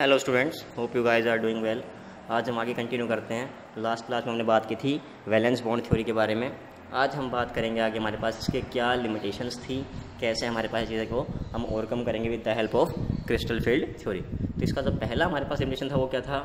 Hello students hope you guys are doing well आज हम आगे कंटिन्यू करते हैं। लास्ट क्लास में हमने बात की थी वैलेंस बॉन्ड थ्योरी के बारे में। आज हम बात करेंगे आगे हमारे पास इसके क्या लिमिटेशंस थी, कैसे हमारे पास चीज़ें को हम ओवरकम करेंगे with the help of crystal field theory तो इसका जो पहला हमारे पास लिमिटेशन था वो क्या था?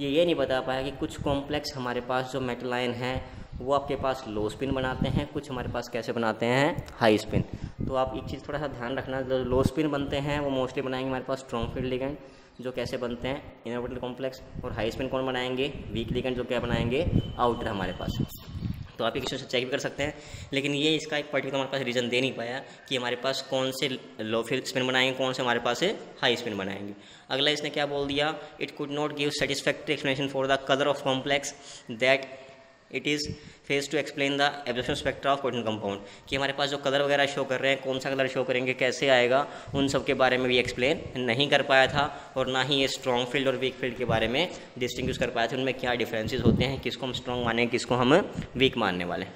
ये ये नहीं बता पाया कि कुछ कॉम्प्लेक्स हमारे पास जो मेटल आयन हैं, वो आपके पास लो स्पिन बनाते हैं, कुछ हमारे पास कैसे बनाते हैं? हाई स्पिन तो आप एक चीज़ थोड़ा सा ध्यान रखना, जो लो स्पिन बनते हैं, वो मोस्टली बनाएँगे हमारे पास स्ट्रॉन्ग फ़ील्ड लिगेंड जो कैसे बनते हैं इनोवेटल कॉम्प्लेक्स और हाई स्पिन कौन बनाएँगे वीक लिगेंड जो क्या बनाएँगे आउटर हमारे पास। तो आप एक से चेक भी कर सकते हैं, लेकिन ये इसका एक पर्टिकुलर हमारे पास रीज़न दे नहीं पाया कि हमारे पास कौन से लो फिल स्पिन बनाएँगे, कौन से हमारे पास हाई स्पिन बनाएँगे। अगला इसने क्या बोल दिया it could not give satisfactory explanation for the colour of complex that it is fails to explain the absorption spectra of cotton compound कि हमारे पास जो कलर वगैरह शो कर रहे हैं, कौन सा कलर शो करेंगे, कैसे आएगा, उन सब के बारे में भी एक्सप्लेन नहीं कर पाया था और ना ही ये स्ट्रॉन्ग फ़ील्ड और वीक फ़ील्ड के बारे में डिस्टिंग कर पाया था, उनमें क्या डिफरेंसेस होते हैं, किसको हम स्ट्रॉन्ग माने, किसको हम वीक मानने वाले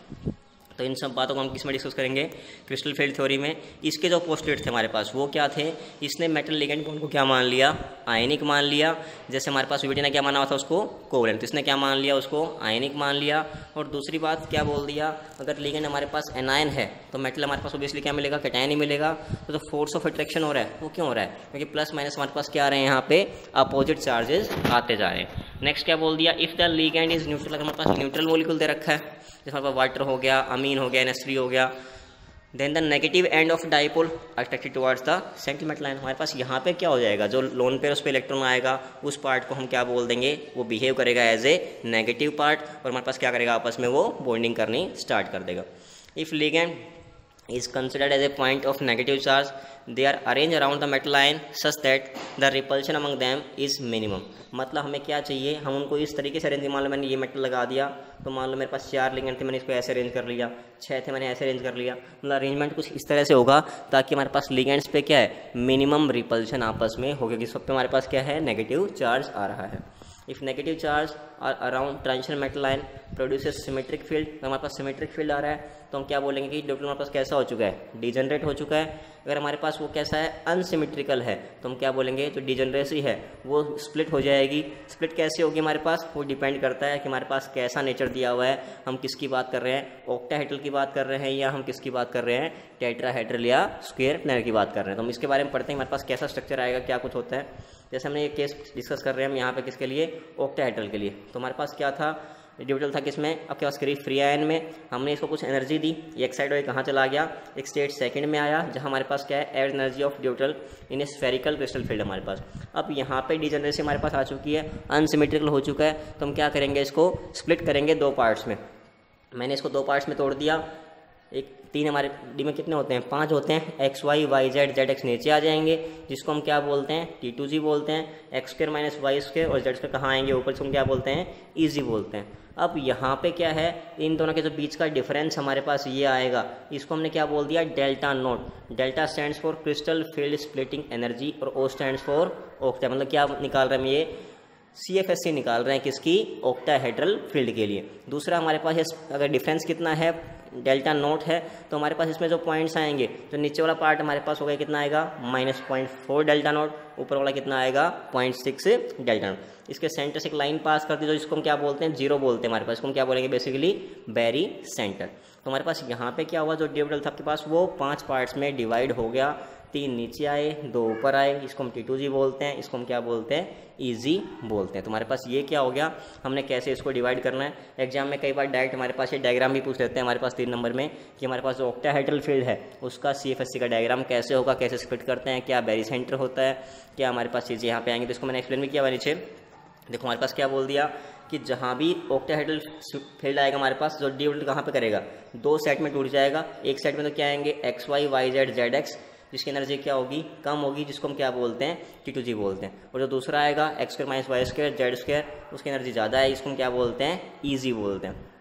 तो इन सब बातों को हम किसमें डिस्कस करेंगे? क्रिस्टल फ़ील्ड थ्योरी में। इसके जो पोस्टलेट थे हमारे पास, वो क्या थे? इसने मेटल लिगेंड को क्या मान लिया? आयनिक मान लिया। जैसे हमारे पास वीटी ने क्या माना हुआ था उसको? कोवलेंट तो इसने क्या मान लिया उसको? आयनिक मान लिया। और दूसरी बात, क्या बोल दिया? अगर लिगेंड हमारे पास एनायन है तो मेटल हमारे पास ओबियसली क्या मिलेगा? कैटायन ही मिलेगा। तो जो फोर्स ऑफ़ अट्रैक्शन हो रहा है, वो क्यों हो रहा है? क्योंकि प्लस माइनस हमारे पास क्या आ रहे हैं यहाँ पे? अपोजिट चार्जेस आते जा रहे हैं। नेक्स्ट क्या बोल दिया? If the ligand is neutral अगर हमारे पास न्यूट्रल मोलिकुल दे रखा है जैसे हमारे वाटर हो गया अमीन हो गया एन हो गया then the negative end of dipole attracted towards the sentiment line हमारे पास। यहाँ पे क्या हो जाएगा? जो लोन पे उस पर इलेक्ट्रॉन आएगा, उस पार्ट को हम क्या बोल देंगे? वो बिहेव करेगा एज ए नेगेटिव पार्ट और हमारे पास क्या करेगा? आपस में वो बॉन्डिंग करनी स्टार्ट कर देगा। If ligand is considered as a point of negative charge. They are arranged around the metal ion such that the repulsion among them is minimum. मतलब हमें क्या चाहिए? हम उनको इस तरीके से अरेंज मान लो मैंने ये मेटल लगा दिया तो मान लो मेरे पास चार लिंगन थे मैंने इसको ऐसे अरेंज कर लिया छः थे, मैंने ऐसे अरेंज कर लिया। मतलब अरेंजमेंट कुछ इस तरह से होगा ताकि हमारे पास लिगेंड्स पे क्या है? मिनिमम रिपल्शन आपस में हो क्योंकि सब पे हमारे पास क्या है? नेगेटिव चार्ज आ रहा है। If negative charge are around transition metal line produces symmetric field हमारे पास सिमेट्रिक फ़ील्ड आ रहा है तो हम क्या बोलेंगे कि ड्यूटल हमारे पास कैसा हो चुका है? डिजनरेट हो चुका है। अगर हमारे पास वो कैसा है? अनसिमेट्रिकल है। तो हम क्या बोलेंगे? जो डिजनरेसी है वो स्प्लिट हो जाएगी। स्प्लिट कैसे होगी हमारे पास? वो डिपेंड करता है कि हमारे पास कैसा नेचर दिया हुआ है। हम किसकी बात कर रहे हैं? ऑक्टाहेड्रल की बात कर रहे हैं या हम किसकी बात कर रहे हैं? टेट्राहेड्रल या स्क्वेयर प्लेनर की बात कर रहे हैं। तो हम इसके बारे में पढ़ते हैं, हमारे पास कैसा स्ट्रक्चर आएगा, क्या कुछ होता है। जैसे हमने ये केस डिस्कस कर रहे हैं हम यहाँ पे किसके लिए? ऑक्टाहेड्रल के लिए। तो हमारे पास क्या था? ड्यूटल था किसमें? आपके पास करीब फ्री आयन में। हमने इसको कुछ एनर्जी दी। एक साइड और कहाँ चला गया? एक स्टेट सेकंड में आया, जहाँ हमारे पास क्या है? Air energy of ड्यूटल in a spherical crystal field हमारे पास। अब यहाँ पे डिजनरेसी हमारे पास आ चुकी है। अनसिमेट्रिकल हो चुका है। तो हम क्या करेंगे इसको? स्प्लिट करेंगे दो पार्ट्स में। मैंने इसको दो पार्ट्स में तोड़ दिया। एक तीन हमारे डी में कितने होते हैं? पाँच होते हैं। X Y Y Z Z X नीचे आ जाएँगे, जिसको हम क्या बोलते हैं? टी टू जी बोलते हैं। X square minus Y square और जेड स्क्र कहाँ आएँगे? ऊपर से हम क्या बोलते हैं? ईजी बोलते हैं। अब यहाँ पे क्या है? इन दोनों के जो बीच का डिफरेंस हमारे पास ये आएगा। इसको हमने क्या बोल दिया? Delta naught delta stands for crystal field splitting energy और ओ स्टैंड्स फॉर ओक्टा मतलब क्या निकाल रहे हैं ये? सी एफ़ एस सी निकाल रहे हैं किसकी? ओक्टाहेड्रल फ़ील्ड के लिए। दूसरा हमारे पास अगर डिफरेंस कितना है डेल्टा नोट है तो हमारे पास इसमें जो पॉइंट्स आएँगे तो नीचे वाला पार्ट हमारे पास हो गया कितना आएगा? Minus point four delta naught ऊपर वाला कितना आएगा? पॉइंट सिक्स डेल्टा नोट इसके सेंटर से एक लाइन पास करती है जो इसको हम क्या बोलते हैं? ज़ीरो बोलते हैं हमारे पास। इसको हम क्या बोलेंगे? बेसिकली बैरी सेंटर तो हमारे पास यहाँ पे क्या हुआ? जो डेवडल था आपके पास, वो पाँच पार्ट्स में डिवाइड हो गया। तीन नीचे आए, दो ऊपर आए, इसको हम टी टू जी बोलते हैं, इसको हम क्या बोलते हैं? ईजी बोलते हैं। तुम्हारे पास ये क्या हो गया? हमने कैसे इसको डिवाइड करना है? एग्ज़ाम में कई बार डायरेक्ट हमारे पास ये डायग्राम भी पूछ लेते हैं हमारे पास तीन नंबर में कि हमारे पास जो ऑक्टाहाइड्रल फ़ील्ड है, उसका सी का डायग्राम कैसे होगा, कैसे स्प्लिट करते हैं, क्या बैरी सेंटर होता है, क्या हमारे पास चीज़ें यहाँ पर आएँगी? तो इसको मैंने एक्सप्लेन भी किया नीचे। देखो हमारे पास क्या बोल दिया कि जहाँ भी ऑक्टाहाइड्रल फ़ील्ड आएगा हमारे पास, जो डी कहाँ पे करेगा? दो सेट में टूट जाएगा। एक सेट में तो क्या आएँगे? X Y Y Z Z X जिसकी एनर्जी क्या होगी? कम होगी, जिसको हम क्या बोलते हैं? टी टू जी बोलते हैं। और जो दूसरा आएगा X square minus Y square Z square उसकी एनर्जी ज़्यादा है, इसको हम क्या बोलते हैं? ईजी बोलते हैं।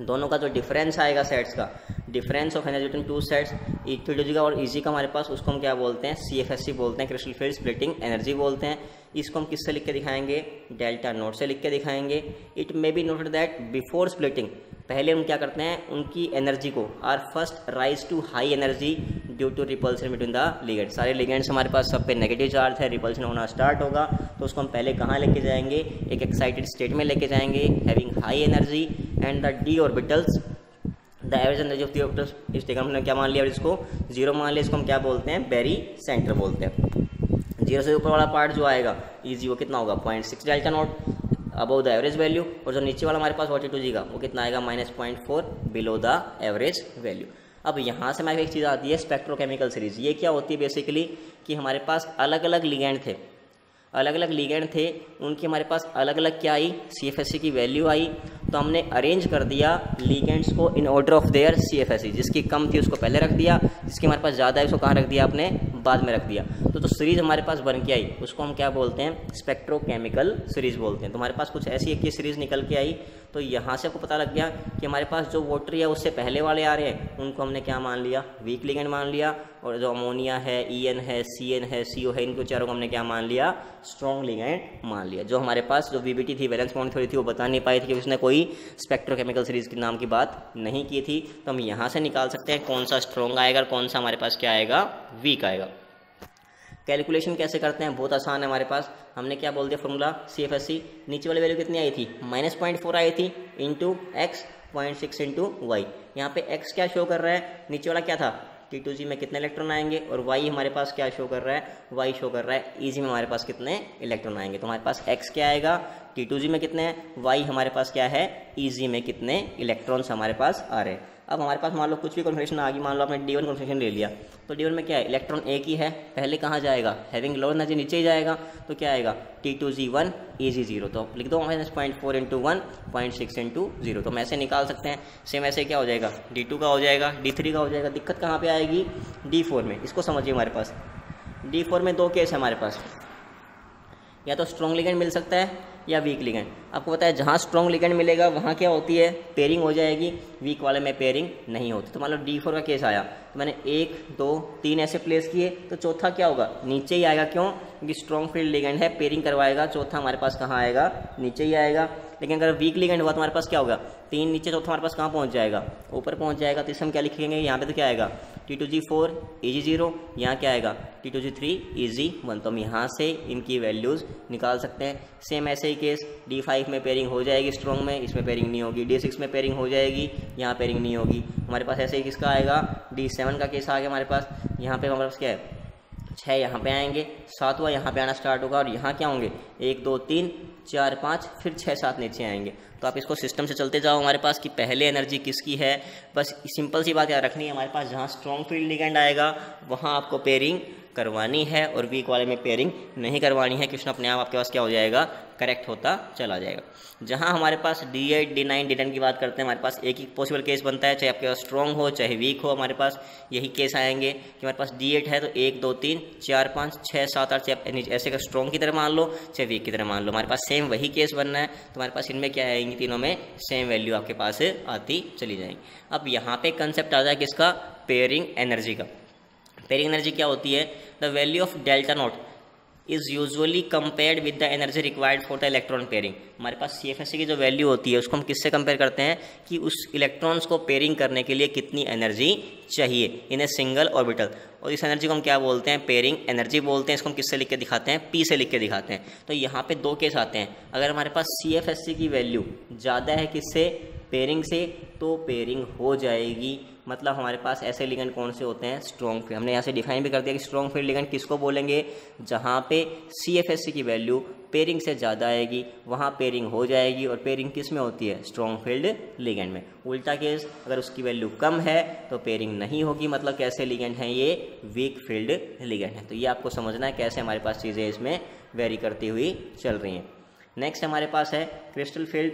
दोनों का जो डिफरेंस आएगा सेट्स का difference of energy between two sets इक्विडोजी का और इजी का हमारे पास, उसको हम क्या बोलते हैं? सी एफ़ एस सी बोलते हैं क्रिस्टल फ़ील्ड स्प्लिटिंग एनर्जी बोलते हैं। इसको हम किससे लिख के दिखाएँगे? डेल्टा नोट से लिख के दिखाएँगे। It may be noted that before splitting पहले हम क्या करते हैं, उनकी एनर्जी को are first raise to high energy due to repulsion between the ligand सारे लिगेंड्स हमारे पास सब पे नेगेटिव चार्ज है रिपल्सन होना स्टार्ट होगा तो उसको हम पहले कहाँ लेके जाएँगे? एक एक्साइटेड स्टेट में लेके जाएँगे having high energy and the D orbitals the average energy of the orbitals इस जगह हमने क्या मान लिया? इसको ज़ीरो मान लिया, इसको हम क्या बोलते हैं? बेरी सेंटर बोलते हैं। ज़ीरो से ऊपर वाला पार्ट जो आएगा ईजी वो कितना होगा? Point six delta naught above the average value और जो नीचे वाला हमारे पास फोर्टी टू जी का वो कितना आएगा? Minus point four below the average value अब यहाँ से मैं एक चीज़ आती है स्पेक्ट्रोकेमिकल सीरीज़ ये क्या होती है बेसिकली कि हमारे पास अलग अलग लिगेंड थे। अलग अलग लिगेंड थे, उनकी हमारे पास अलग अलग क्या आई? सी एफ़ एस सी की वैल्यू आई। तो हमने अरेंज कर दिया लीगेंड्स को in order of their C F S जिसकी कम थी उसको पहले रख दिया, जिसकी हमारे पास ज़्यादा है उसको कहाँ रख दिया आपने? बाद में रख दिया। तो जो सीरीज़ हमारे पास बन के आई, उसको हम क्या बोलते हैं? स्पेक्ट्रोकेमिकल सीरीज़ बोलते हैं। तो हमारे पास कुछ ऐसी एक सीरीज़ निकल के आई तो यहाँ से आपको पता लग गया कि हमारे पास जो वोटर है उससे पहले वाले आ रहे हैं, उनको हमने क्या मान लिया? वीक लिगेंड मान लिया, और जो अमोनिया है ई एन है सी एन है सी ओ है, इनको चारों को हमने क्या मान लिया? स्ट्रॉन्ग लिगेंड मान लिया। जो हमारे पास जो वीबीटी थी बैलेंस बॉन्ड थोड़ी थी, वो बता नहीं पाई थी कि उसने कोई स्पेक्ट्रोकेमिकल सीरीज़ के नाम की बात नहीं की थी। तो हम यहाँ से निकाल सकते हैं कौन सा स्ट्रॉन्ग आएगा और कौन सा हमारे पास क्या आएगा? वीक आएगा। कैलकुलेशन कैसे करते हैं? बहुत आसान है हमारे पास। हमने क्या बोल दिया formula C F S C नीचे वाली वैल्यू कितनी आई थी? माइनस पॉइंट फोर आई थी into X point six into Y यहाँ पे एक्स क्या शो कर रहा है? नीचे वाला क्या था? टी टू जी में कितने इलेक्ट्रॉन आएँगे और वाई हमारे पास क्या शो कर रहा है? वाई शो कर रहा है। ई जी में हमारे पास कितने इलेक्ट्रॉन आएँगे? तो हमारे पास एक्स क्या आएगा? टी टू जी में कितने हैं? वाई हमारे पास क्या है? ई जी में कितने इलेक्ट्रॉन्स हमारे पास आ रहे हैं। अब हमारे पास मान लो कुछ भी कॉन्फिग्रेशन आ गई, मान लो आपने डी वन कॉन्फिग्रेशन ले लिया तो डी वन में क्या है? इलेक्ट्रॉन एक ही है, पहले कहाँ जाएगा? हैविंग लो एनर्जी नीचे ही जाएगा तो क्या आएगा? T two G one E G zero तो लिख दो minus point four into one point six into zero तो हम ऐसे निकाल सकते हैं। सेम ऐसे क्या हो जाएगा? डी टू का हो जाएगा डी थ्री का हो जाएगा, दिक्कत कहाँ पर आएगी? डी फोर में, इसको समझिए हमारे पास। डी फोर में दो केस है हमारे पास। या तो स्ट्रॉन्ग लिगेंड मिल सकता है या वीक लिगेंड आपको पता है, जहाँ स्ट्रॉन्ग लिगेंड मिलेगा, वहाँ क्या होती है? पेयरिंग हो जाएगी। वीक वाले में पेयरिंग नहीं होती। तो मान लो डी फोर का केस आया। तो मैंने एक, दो, तीन ऐसे प्लेस किए। तो चौथा क्या होगा? नीचे ही आएगा। क्यों? क्योंकि स्ट्रॉन्ग फ़ील्ड लिगेंड है पेयरिंग करवाएगा। चौथा हमारे पास कहाँ आएगा? नीचे ही आएगा। लेकिन अगर वीक लिगेंड हुआ तो हमारे पास क्या होगा? तीन नीचे चौथा हमारे पास कहाँ पहुँच जाएगा? ऊपर पहुँच जाएगा तो इसे हम क्या लिखेंगे? यहाँ पे तो क्या आएगा? T two G four E G zero यहाँ क्या आएगा? T two G three E G one तो हम यहाँ से इनकी वैल्यूज़ निकाल सकते हैं। सेम ऐसे ही केस डी फाइव में पेयरिंग हो जाएगी स्ट्रॉन्ग में, इसमें पेयरिंग नहीं होगी। डी सिक्स में पेयरिंग हो जाएगी, यहाँ पेयरिंग नहीं होगी। हमारे पास ऐसे ही किसका आएगा? डी सेवन का केस आ गया हमारे पास। यहाँ पे हमारे पास क्या है? छः यहाँ पे आएँगे, सातवा यहाँ पे आना स्टार्ट होगा और यहाँ क्या होंगे? एक, दो, तीन, चार, पाँच, फिर छः, सात नीचे आएँगे। तो आप इसको सिस्टम से चलते जाओ हमारे पास कि पहले एनर्जी किसकी है? बस सिंपल सी बात याद रखनी है, हमारे पास जहाँ स्ट्रॉन्ग फ़ील्ड लिगेंड आएगा, वहाँ आपको पेयरिंग करवानी है और वीक वाले में पेयरिंग नहीं करवानी है क्वेश्चन अपने आप आपके पास क्या हो जाएगा? करेक्ट होता चला जाएगा। जहाँ हमारे पास D eight D nine D ten की बात करते हैं, हमारे पास एक ही पॉसिबल केस बनता है, चाहे आपके पास स्ट्रॉन्ग हो, चाहे वीक हो, हमारे पास यही केस आएँगे कि हमारे पास डी एट है तो एक, दो, तीन, चार, पाँच छः सात, आठ चाहे ऐसे का स्ट्रॉन्ग की तरह मान लो, चाहे वीक की तरह मान लो, हमारे पास सेम वही केस बनना है तो हमारे पास इनमें क्या आएँगी? तीनों में सेम वैल्यू आपके पास आती चली जाएँगी। अब यहाँ पे कंसेप्ट आ जाए किसका? पेयरिंग एनर्जी का। पेयरिंग एनर्जी क्या होती है? The value of delta naught is usually compared with the energy required for the electron pairing हमारे पास सीएफएससी की जो वैल्यू होती है, उसको हम किससे कंपेयर करते हैं? कि उस इलेक्ट्रॉन्स को पेयरिंग करने के लिए कितनी एनर्जी चाहिए इन ए सिंगल ऑर्बिटल और इस एनर्जी को हम क्या बोलते हैं? पेयरिंग एनर्जी बोलते हैं। इसको हम किससे लिख के दिखाते हैं? पी से लिख के दिखाते हैं। तो यहाँ पे दो केस आते हैं। अगर हमारे पास सीएफएससी की वैल्यू ज़्यादा है किससे? पेयरिंग से तो पेयरिंग हो जाएगी मतलब हमारे पास ऐसे लिगेंड कौन से होते हैं? स्ट्रॉन्ग फ़ील्ड हमने यहाँ से डिफाइन भी कर दिया कि स्ट्रॉन्ग फ़ील्ड लिगेंड किसको बोलेंगे? जहाँ पे सी की वैल्यू पेयरिंग से ज़्यादा आएगी, वहाँ पेयरिंग हो जाएगी और पेयरिंग किसमें होती है? स्ट्रॉन्ग फ़ील्ड लिगेंड में। उल्टा केस अगर उसकी वैल्यू कम है तो पेयरिंग नहीं होगी। मतलब कैसे लिगेंड हैं ये? वीक फ़ील्ड लिगेंड है। तो ये आपको समझना है कैसे हमारे पास चीज़ें इसमें वेरी करती हुई चल रही हैं। नेक्स्ट हमारे पास है क्रिस्टल फ़ील्ड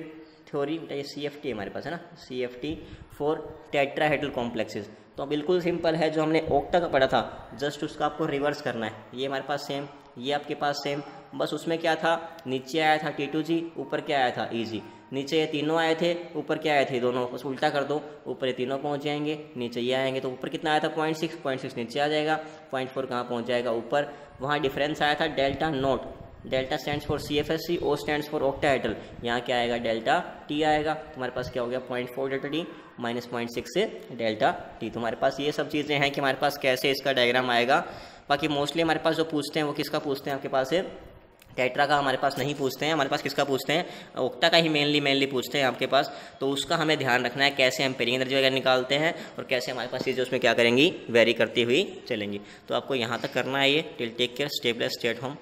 थ्योरी ये सी एफ़ टी हमारे पास, है ना? C F T for tetrahedral complexes तो बिल्कुल सिंपल है, जो हमने ओक्टा का पढ़ा था जस्ट उसका आपको रिवर्स करना है। ये हमारे पास सेम ये आपके पास सेम बस उसमें क्या था? नीचे आया था टी टू जी ऊपर क्या आया था? ई जी नीचे ये तीनों आए थे, ऊपर क्या आए थे? दोनों, बस उल्टा कर दो। ऊपर ये तीनों पहुँच जाएँगे, नीचे ये आएँगे तो ऊपर कितना आया था? पॉइंट सिक्स पॉइंट सिक्स नीचे आ जाएगा। पॉइंट फोर कहाँ पहुँच जाएगा? ऊपर। वहाँ डिफरेंस आया था delta naught delta stand for C F S C O stand for octahedral यहाँ क्या आएगा? डेल्टा टी आएगा, तुम्हारे पास क्या हो गया? Point four delta T minus point six से डेल्टा टी तुम्हारे पास ये सब चीज़ें हैं कि हमारे पास कैसे इसका डायग्राम आएगा? बाकी मोस्टली हमारे पास जो पूछते हैं वो किसका पूछते हैं? आपके पास है टेट्रा का हमारे पास नहीं पूछते हैं। हमारे पास किसका पूछते हैं? ओक्टा का ही मेनली मेनली पूछते हैं आपके पास। तो उसका हमें ध्यान रखना है कैसे हम पेरिंग एनर्जी वगैरह निकालते हैं और कैसे हमारे पास चीज़ें उसमें क्या करेंगी? वेरी करती हुई चलेंगी। तो आपको यहाँ तक करना है ये। Till take care stable state home